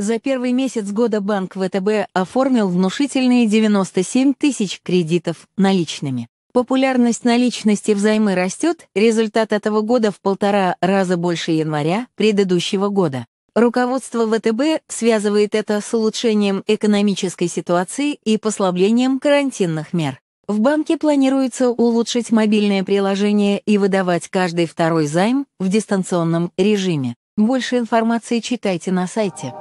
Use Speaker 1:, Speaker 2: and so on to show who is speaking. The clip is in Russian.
Speaker 1: За первый месяц года банк ВТБ оформил внушительные 97 тысяч кредитов наличными. Популярность наличности взаймы растет, результат этого года в полтора раза больше января предыдущего года. Руководство ВТБ связывает это с улучшением экономической ситуации и послаблением карантинных мер. В банке планируется улучшить мобильное приложение и выдавать каждый второй займ в дистанционном режиме. Больше информации читайте на сайте.